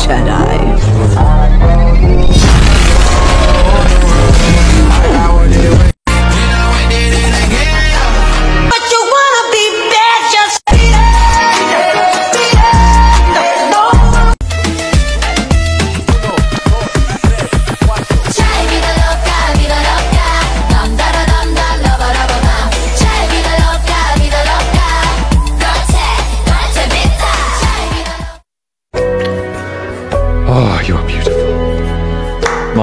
Jedi. Ah,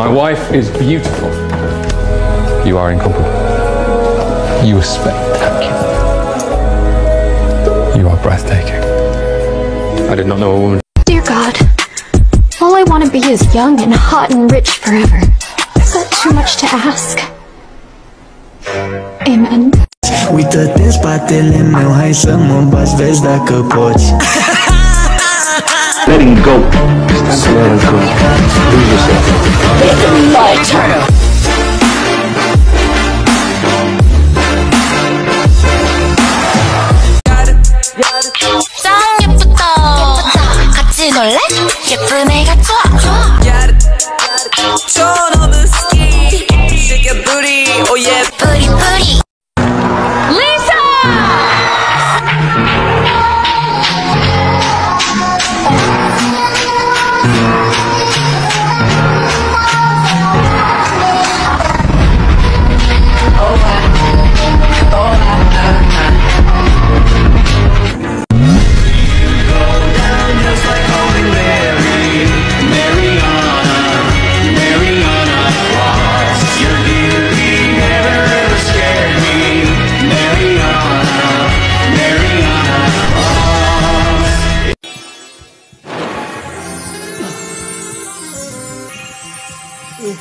wife is beautiful. You are incomparable. You are spectacular. You are breathtaking. I did not know a woman. Dear God, all I want to be is young and hot and rich forever. Is that too much to ask? Amen. Uită-te în spatele meu, hai să mă bați, vezi dacă poți Letting go. 예쁜 애가 좋아. Yeah. Uh.